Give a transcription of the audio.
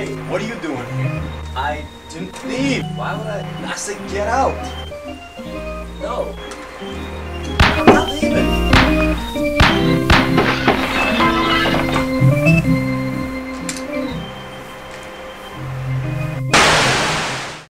Hey, what are you doing here? I Didn't leave. why would I I said get out.